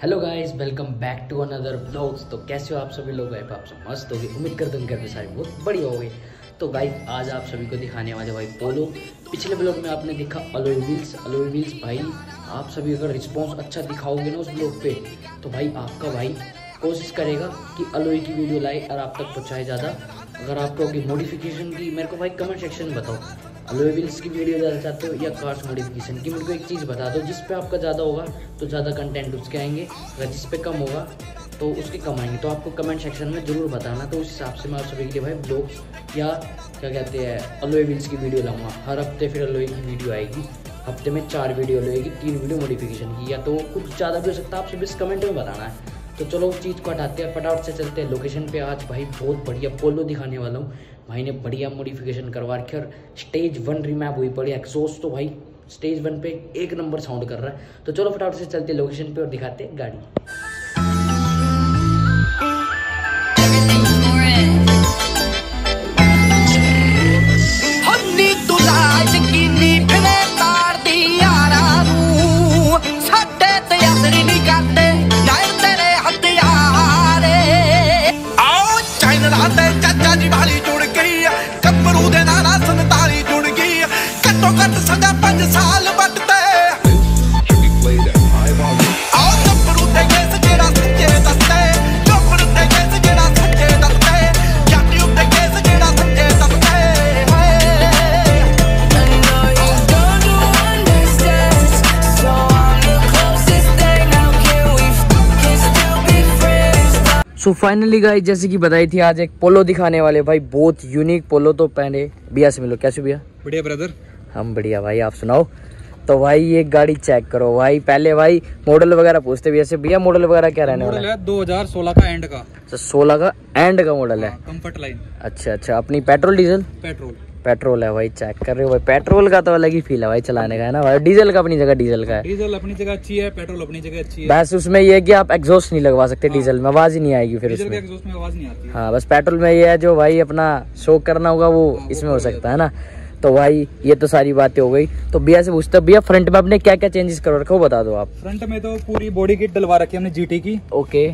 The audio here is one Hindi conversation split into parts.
Hello guys welcome back to another blogs तो कैसे हो आप सभी लोग? हैं आप सब मस्त हो गए उम्मीद करते हैं घर पे सारे बहुत बढ़िया हो गए तो गाइस आज आप सभी को दिखाने वाले भाई पोलो पिछले ब्लॉग में आपने देखा अलोई व्हील्स अलोई व्हील्स भाई, आप सभी अगर रिस्पॉन्स अच्छा दिखाओगे ना उस ब्लॉग पे तो भाई आपका भाई कोशिश करेगा कि अलोई की वीडियो लाए और आप तक पहुँचाए ज़्यादा। अगर आप कहोगे मॉडिफिकेशन की मेरे को भाई कमेंट सेक्शन में बताओ। अलोई व्हील्स की वीडियो ज़्यादा चाहते हो या कार्स मॉडिफिकेशन की, मेरे को एक चीज़ बता दो, जिस पे आपका ज़्यादा होगा तो ज़्यादा कंटेंट उसके आएँगे, अगर जिस पे कम होगा तो उसके कम आएँगे। तो आपको कमेंट सेक्शन में ज़रूर बताना तो उस हिसाब से मैं आप सभी के भाई ब्लॉग्स या क्या कहते हैं अलोई व्हील्स की वीडियो लाऊँगा। हर हफ़्ते फिर अलोई की वीडियो आएगी। हफ़्ते में चार वीडियो लगेगी तीन वीडियो मॉडिफिकेशन की, या तो कुछ ज़्यादा भी हो सकता है, आप सिर्फ़ इस कमेंट में बताना है। तो चलो उस चीज़ को हटाते हैं, फटाफट से चलते हैं। लोकेशन पे आज भाई बहुत बढ़िया पोलो दिखाने वाला हूँ। भाई ने बढ़िया मॉडिफिकेशन करवा रखी और स्टेज वन रिमैप हुई पड़ी एक्सोस तो भाई स्टेज वन पे एक नंबर साउंड कर रहा है। तो चलो फटाफट से चलते लोकेशन पे और दिखाते गाड़ी। सो फाइनली गाइस जैसे कि बताई थी आज एक पोलो दिखाने वाले भाई बहुत यूनिक पोलो तो पहने। भैया से मिलो। कैसे भैया बढ़िया ब्रदर हम बढ़िया भाई आप सुनाओ। तो भाई ये गाड़ी चेक करो भाई। पहले भाई मॉडल वगैरह पूछते भी ऐसे भैया मॉडल वगैरह क्या रहने वाला मॉडल है? है 2016 का एंड का। अच्छा सोलह का एंड का मॉडल है? कंफर्ट लाइन अच्छा अच्छा अपनी पेट्रोल डीजल पेट्रोल पेट्रोल है भाई चेक कर रहे हो भाई। पेट्रोल का तो अलग ही फील है भाई चलाने का है ना भाई? डीजल का अपनी जगह डीजल का है। डीजल अपनी जगह अच्छी है पेट्रोल अपनी जगह अच्छी है। बस उसमें ये है कि आप एग्जॉस्ट नहीं लगवा सकते डीजल में आवाज़ ही नहीं आएगी फिर उसमें। एग्जॉस्ट में आवाज़ नहीं आती। हाँ बस पेट्रोल में ये है जो भाई अपना शो करना होगा वो हाँ, इसमें हो सकता है। ना? तो भाई ये तो सारी बातें हो गई। तो भैया से पूछता भैया फ्रंट में आपने क्या क्या चेंजेस कर रखा है वो बता दो आप। फ्रंट में तो पूरी बॉडी किट डलवा रखी हमने जीटी की। ओके।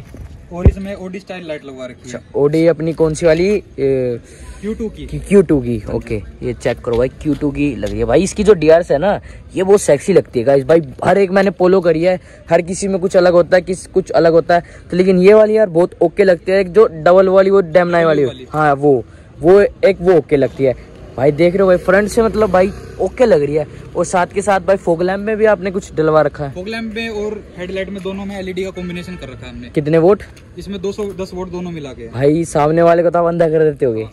और इसमें ओडी स्टाइल लाइट लगवा रखी है। ओडी अपनी कौन सी वाली क्यू टू की। क्यू टू की ओके। ये चेक करो भाई क्यू टू की लग रही है। भाई इसकी जो डी है ना ये बहुत सेक्सी लगती है गाइस भाई हर एक मैंने पोलो करी है हर किसी में कुछ अलग होता है किस कुछ अलग होता है। तो लेकिन ये वाली यार बहुत ओके लगती है जो डबल वाली वो डेमनाई वाली वाली। हाँ वो वो एक वो ओके लगती है। भाई देख रहे हो भाई फ्रंट से मतलब भाई ओके लग रही है। और साथ के साथ भाई फोक लैम्प में भी आपने कुछ डलवा रखा है। फोग लैम्प में और हेडलाइट में दोनों में एलईडी का कॉम्बिनेशन कर रखा है हमने। कितने वोट? इसमें 210 वोट दोनों मिला के। भाई सामने वाले को तो आप अंधा कर देते होगे।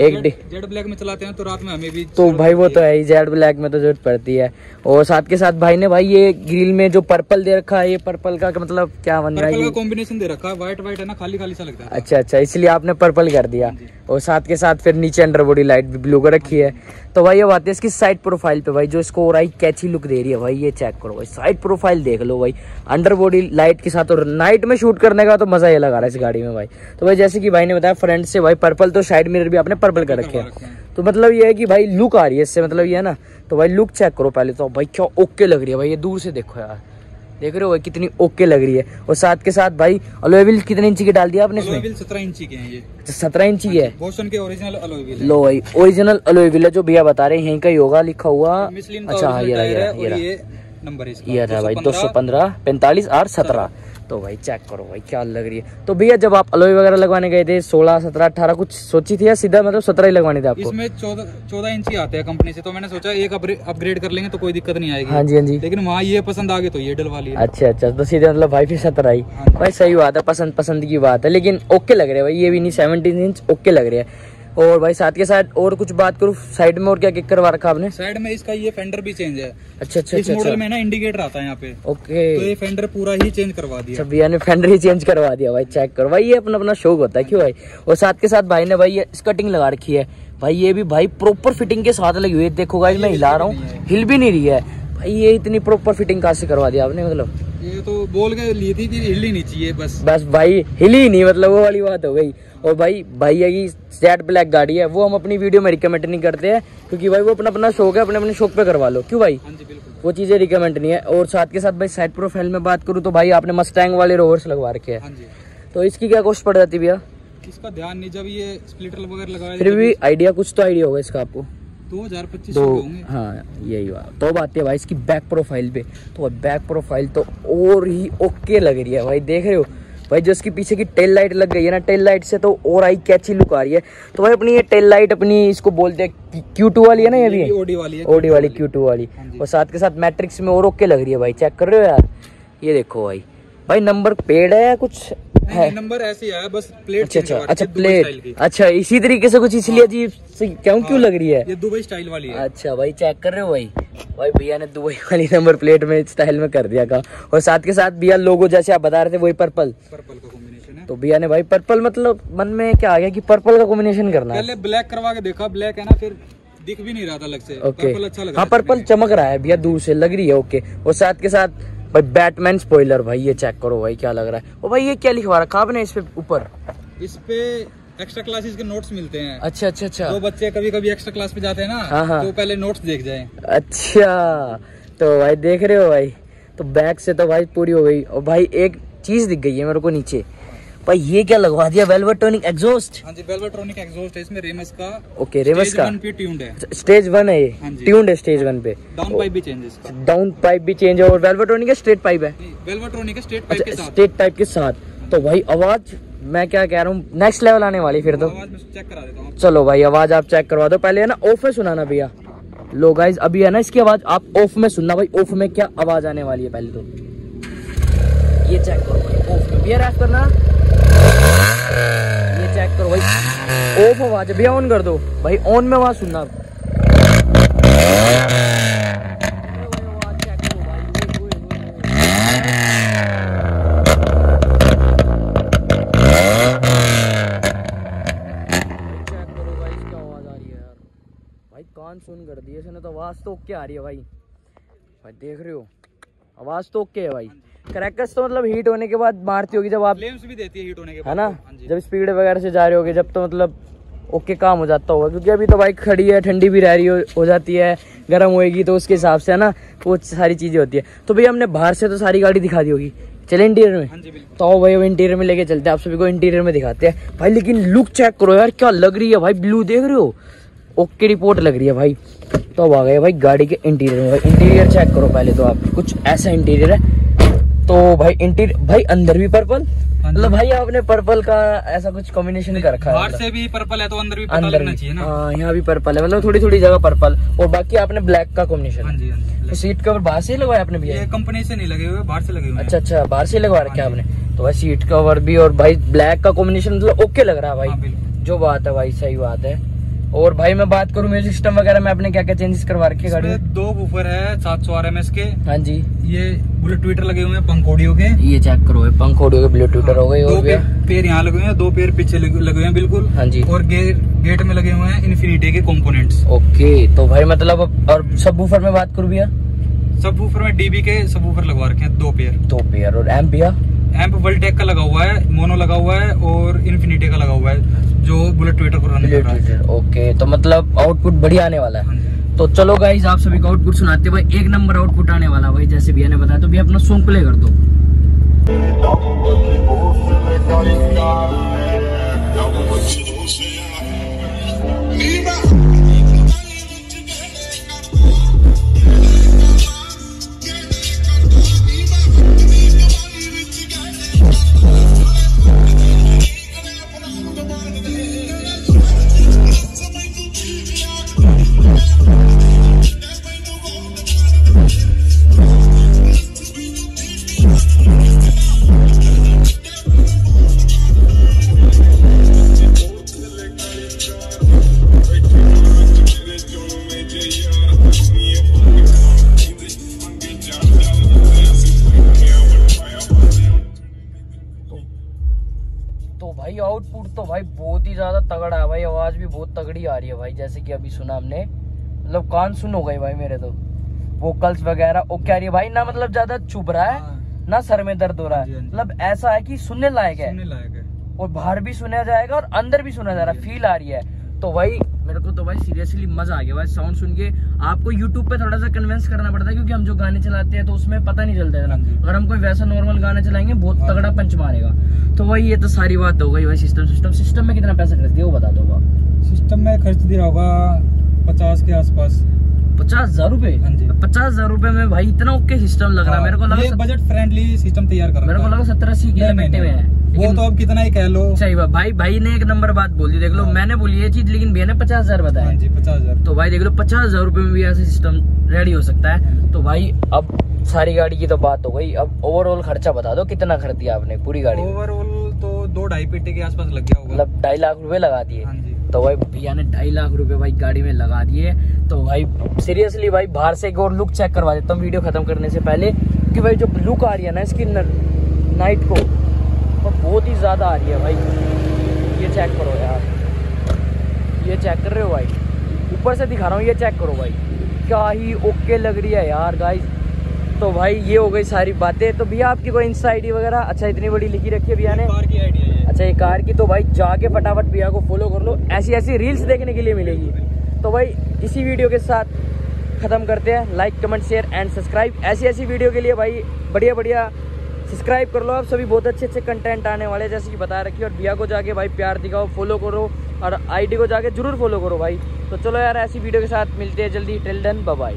एक जेड ब्लैक में चलाते हैं तो रात में हमें भी तो भाई वो तो है। ही जेड ब्लैक में तो ज़रूरत पड़ती है। और साथ के साथ भाई ने भाई ये ग्रिल में जो पर्पल दे रखा है ये पर्पल का मतलब क्या बन रहा है कॉम्बिनेशन दे रखा है व्हाइट व्हाइट है ना खाली खाली सा लगता है। अच्छा अच्छा इसलिए आपने पर्पल कर दिया। और साथ के साथ फिर नीचे अंडर बॉडी लाइट भी ब्लू कर रखी है। तो भाई ये बात है इसकी साइड प्रोफ़ाइल पे भाई जो इसको और आई कैची लुक दे रही है भाई ये चेक करो भाई। साइड प्रोफ़ाइल देख लो भाई। अंडर बॉडी लाइट के साथ और नाइट में शूट करने का तो मज़ा ये लगा रहा है इस गाड़ी में भाई। तो भाई जैसे कि भाई ने बताया फ्रंट से भाई पर्पल तो साइड मिरर भी आपने पर्पल कर रखे हैं। तो मतलब ये है कि भाई लुक आ रही है इससे मतलब ये है ना तो भाई लुक चेक करो पहले तो। भाई क्या ओके लग रही है भाई ये दूर से देखो यार। देख रहे हो भाई कितनी ओके लग रही है। और साथ के साथ भाई अलॉय व्हील कितने इंची की डाल दिया आपने इसमें? 17 इंची के हैं ये। सत्रह इंची की है। के ओरिजिनल है। लो भाई ओरिजिनल अलॉय व्हील है जो भैया बता रहे हैं यहीं का ही होगा लिखा हुआ। अच्छा हाँ ये रहा ये रहा नंबर ये रहा भाई दो सौ पंद्रह पैंतालीस और सत्रह। तो भाई चेक करो भाई क्या लग रही है। तो भैया जब आप अलोई वगैरह लगवाने गए थे सोलह सत्रह अठारह कुछ सोची थी या सीधा मतलब सत्रह ही लगवाने थे आपको? इसमें चौदह इंच ही आते हैं कंपनी से तो मैंने सोचा एक अपग्रेड कर लेंगे तो कोई दिक्कत नहीं आएगी। हाँ जी हाँ जी। लेकिन वहाँ ये पसंद आ गई तो ये डलवा लिया अच्छा अच्छा तो सीधे मतलब भाई फिर सत्रह ही। हाँ भाई सही बात है पसंद पसंद की बात है लेकिन ओके लग रहे हैं भाई ये भी नहीं सेवनटीन इंच ओके लग रहे हैं। और भाई साथ के साथ और कुछ बात करूँ? साइड में और क्या किक करवा रखा आपने? साइड में इसका ये फेंडर भी चेंज है। अच्छा अच्छा इस अच्छा मॉडल अच्छा। में ना इंडिकेटर आता है यहाँ पे। ओके तो ये फेंडर पूरा ही चेंज करवा दिया। अच्छा भैया ने फेंडर ही चेंज करवा दिया भाई चेक करो। भाई ये अपना अपना शौक होता है क्यों भाई? और साथ के साथ भाई ने भाई ये स्कटिंग लगा रखी है। भाई ये भी भाई प्रॉपर फिटिंग के साथ लगी हुई है। देखो गाइस मैं हिला रहा हूँ हिल भी नहीं रही है। भाई ये इतनी प्रॉपर फिटिंग कहाँ से करवा दिया आपने मतलब? ये तो बोल के ली थी कि हिलनी नहीं चाहिए बस। बस भाई हिली नहीं मतलब वो वाली बात हो गई। और भाई भैया की जेट ब्लैक गाड़ी है वो हम अपनी वीडियो में रिकमेंड नहीं करते हैं क्योंकि भाई वो अपना अपना शौक है अपने अपने शौक पे करवा लो। क्यों भाई? हाँ वो चीज़ें रिकमेंड नहीं है। और साथ के साथ भाई साइड प्रोफ़ाइल में बात करूँ तो भाई आपने मस्टैंग वाले रोवर्स लगवा रखे हैं। हाँ तो इसकी क्या कॉस्ट पड़ जाती भैया? इसका ध्यान नहीं जब ये स्प्लिटर वगैरह लगाया फिर भी आइडिया कुछ तो आइडिया होगा इसका आपको। दो हज़ार पच्चीस तो हाँ यही बात। तो बात है भाई इसकी बैक प्रोफ़ाइल पे। तो बैक प्रोफ़ाइल तो और ही ओके लग रही है भाई देख रहे हो? भाई जो इसकी पीछे की टेल लाइट लग गई है ना टेल लाइट से तो और आई कैची लुक आ रही है। तो भाई अपनी ये टेल लाइट अपनी इसको बोलते हैं क्यू टू वाली है ना ये भी? ओडी वाली है ओडी वाली क्यू टू वाली। हाँ और साथ के साथ मैट्रिक्स में और ओके लग रही है भाई चेक कर रहे हो यार? ये देखो भाई। भाई नंबर पेड है या कुछ? है। नंबर ऐसे आया बस प्लेट अच्छा अच्छा अच्छा है, प्लेट अच्छा इसी तरीके से कुछ इसलिए अजीब क्यों क्यों लग रही है? ये दुबई स्टाइल वाली है। अच्छा भाई चेक कर रहे हो भाई? भाई भैया ने दुबई वाली नंबर प्लेट में स्टाइल में कर दिया का और साथ के साथ भैया लोगो जैसे आप बता रहे थे वही पर्पल पर्पल का कॉम्बिनेशन है। तो भैया ने भाई पर्पल मतलब मन में क्या आ गया कि पर्पल का कॉम्बिनेशन करना है? पहले ब्लैक करवा के देखा ब्लैक है ना फिर दिख भी नहीं रहा था अलग से। ओके पर्पल अच्छा लग हाँ पर्पल चमक रहा है भैया दूर से लग रही है ओके और साथ के साथ भाई बैटमैन स्पॉइलर भाई ये चेक करो भाई क्या लग रहा है? ओ भाई ये क्या लिखवा रखा आपने इस पे ऊपर? इस पे एक्स्ट्रा क्लासेस के नोट्स मिलते हैं। अच्छा अच्छा अच्छा। जो बच्चे कभी कभी एक्स्ट्रा क्लास पे जाते हैं ना हाँ, हाँ। तो पहले नोट्स देख जाए। अच्छा तो भाई देख रहे हो भाई तो बैग से तो भाई पूरी हो गई। और भाई एक चीज़ दिख गई है मेरे को नीचे। भाई ये क्या लगवा दिया? वेलवेट टोनिक एग्जॉस्ट हाँ जी वेलवेट्रॉनिक एग्जॉस्ट है इसमें रेमस का ओके रेमस का पे ट्यून्ड है। स्टेज वन है हाँ ये? जी। ट्यून्ड है स्टेज वन पे। डाउन पाइप भी चेंज है इसका। डाउन पाइप भी चेंज है और वेलवेटोनिक है स्ट्रेट पाइप है। वेलवेट्रॉनिक है स्ट्रेट पाइप के साथ। स्ट्रेट टाइप के साथ। तो भाई आवाज़ मैं क्या कह रहा हूँ नेक्स्ट लेवल आने वाली फिर तो। चेक करा देता हूँ चलो भाई आवाज़ आप चेक करवा दो। पहले है ना ऑफ़ में सुनाना भैया। लो गाइज़ अभी है ना इसकी आवाज़ आप ऑफ़ में सुनना भाई। ऑफ़ में क्या आवाज़ आने वाली है पहले तो। ये चेक करो ऑफ़ में। भैया रैप करना। ये चेक करो भाई। ऑफ़ आवाज़ भैया ऑन कर दो। भाई ऑन में आवाज़ सुनना। भाई कान सुन कर दिए इसने तो आवाज़ तो क्या आ रही है भाई। भाई, देख रहे हो? आवाज़ तो ओके है भाई। क्रैकर्स तो मतलब हीट होने के बाद मारती होगी जब आप फ्लेम्स भी देती है हीट होने के बाद। है ना? हाँ जब स्पीड वगैरह से जा रहे होगे जब तो मतलब ओके काम हो जाता होगा क्योंकि अभी तो बाइक खड़ी है ठंडी भी रह रही हो, हो जाती है गर्म होएगी तो उसके हिसाब से है ना? वो सारी चीज़ें होती है। तो भैया हमने बाहर से तो सारी गाड़ी दिखा दी होगी। चले इंटीरियर में। हाँ तो आओ भाई अब इंटीरियर में लेके चलते हैं। आप सभी को इंटीरियर में दिखाते हैं। भाई लेकिन लुक चेक करो यार क्या लग रही है? भाई ब्लू देख रहे हो? ओके रिपोर्ट लग रही है भाई। तो अब आ गए भाई गाड़ी के इंटीरियर में। भाई इंटीरियर चेक करो पहले तो आप। कुछ ऐसा इंटीरियर है। तो भाई इंटीरियर भाई अंदर भी पर्पल मतलब भाई आपने पर्पल का ऐसा कुछ कॉम्बिनेशन कर रखा है? बाहर। से भी पर्पल है तो अंदर भी अंदर लगना चाहिए ना। हाँ यहाँ भी पर्पल है। मतलब थोड़ी थोड़ी जगह पर्पल और बाकी आपने ब्लैक का कॉम्बिनेशन हाँ जी हाँ तो सीट कवर बाहर से ही लगवाया आपने भैया? कंपनी से नहीं लगे हुए बाहर से लगे हुए अच्छा अच्छा बाहर से लगवा रखे हाँ आपने। तो भाई सीट कवर भी और भाई ब्लैक का कॉम्बिनेशन मतलब ओके लग रहा हाँ, भाई। जो बात है भाई सही बात है। और भाई मैं बात करूँ म्यूज़िक सिस्टम वगैरह में आपने क्या क्या चेंजेस करवा रखे हैं गाड़ी में? दो बूफर है सात सौ आर एम एस के। हाँ जी। ये बुलेट ट्विटर लगे हुए हैं पंकोडियो के। ये चेक करो ये पंख हो गए ब्लूटूथ हो गए दो और भैया पे- पेड़ यहाँ लगे हुए हैं दो पेड़ पीछे लगे हुए हैं बिल्कुल। हाँ जी। और गे, गेट में लगे हुए हैं इन्फिनिटी के कंपोनेंट्स ओके तो भाई मतलब और सब बूफर में बात करूँ भैया? सब वूफर में डीबी के सब वूफर लगवा रखे हैं दो पेयर दो पेयर और एम भैया? एम्प वल्टेक का लगा हुआ है मोनो लगा हुआ है और इन्फिनिटी का लगा हुआ है जो बुलेट ट्विटर को रन कर रहा है। ओके तो मतलब आउटपुट बढ़िया आने वाला है। हाँ तो चलो गाइज़ आप सभी का आउटपुट सुनाते हैं भाई एक नंबर आउटपुट आने वाला भाई जैसे भैया ने बताया तो भैया अपना सॉन्ग प्ले कर दो। रही है भाई जैसे कि अभी सुना हमने। मतलब कान सुन हो गए भाई मेरे तो। वोकल्स वगैरह ओके आ रही है भाई? ना मतलब ज़्यादा चुभ रहा है ना सर में दर्द हो रहा हाँ। है हाँ मतलब ऐसा है कि सुनने लायक है। सुनने लायक है। और बाहर भी सुना जाएगा और अंदर भी सुना जा रहा है फील आ रही है। तो भाई मेरे को तो भाई सीरियसली मज़ा आ गया भाई साउंड सुन के। आपको यूट्यूब पे थोड़ा सा कन्विंस करना पड़ता है क्योंकि हम जो गाने चलाते हैं तो उसमें पता नहीं चलता है ना हाँ अगर हम कोई वैसा नॉर्मल गाना चलाएँगे बहुत हाँ। तगड़ा पंच मारेगा। तो भाई ये तो सारी बात हो गई भाई सिस्टम सिस्टम सिस्टम में कितना पैसा खर्च दिया वो बता दो आप सिस्टम में खर्च दिया होगा पचास के आसपास। पचास हज़ार रूपए? हाँ पचास हज़ार रूपए में भाई इतना ओके सिस्टम लग रहा है। मेरे को हाँ, लगा बजट फ्रेंडली सिस्टम तैयार कर मेरे को लगा सत्तर अस्सी नहीं, बैठे हुए हैं। वो तो अब कितना ही कह लो। सही बात भाई भाई ने एक नंबर बात बोल देख लो हाँ। मैंने बोली ये चीज़ लेकिन भैया ने पचास हज़ार हाँ बताया जी पचास हज़ार। तो भाई देख लो पचास हज़ार रूपए में भी ऐसा सिस्टम रेडी हो सकता है। तो भाई अब सारी गाड़ी की तो बात हो गई। अब ओवरऑल खर्चा बता दो कितना खर्च दिया आपने पूरी गाड़ी ओवरऑल तो दो ढाई पेटे के आसपास लग गया होगा। मतलब ढाई लाख रुपए लगा दिए। हाँ तो भाई भैया ने ढाई लाख रुपए भाई गाड़ी में लगा दिए। तो भाई सीरियसली भाई बाहर से एक और लुक चेक करवा देता हूँ वीडियो खत्म करने से पहले कि भाई जो लुक आ रही है ना इसकी नाइट को, वो बहुत ही ज़्यादा आ रही है भाई। ये चेक करो यार। ये चेक कर रहे हो भाई? ऊपर से दिखा रहा हूँ, ये चेक करो भाई। क्या ही ओके लग रही है यार गाइस तो भाई ये हो गई सारी बातें। तो भैया आपकी कोई इंस्टा आईडी वगैरह? अच्छा इतनी बड़ी लिखी रखी है भैया ने? कार की है अच्छा ये कार की तो भाई जाके फटाफट भैया को फॉलो कर लो। ऐसी ऐसी रील्स देखने के लिए मिलेगी। तो भाई इसी वीडियो के साथ ख़त्म करते हैं। Like comment share and subscribe ऐसी ऐसी वीडियो के लिए भाई बढ़िया बढ़िया सब्सक्राइब कर लो आप। सभी बहुत अच्छे अच्छे कंटेंट आने वाले हैं, जैसे कि बता रखी और भैया को जाके भाई प्यार दिखाओ फॉलो करो। और आईडी को जाके ज़रूर फॉलो करो भाई। तो चलो यार ऐसी वीडियो के साथ मिलते हैं जल्दी। Till done by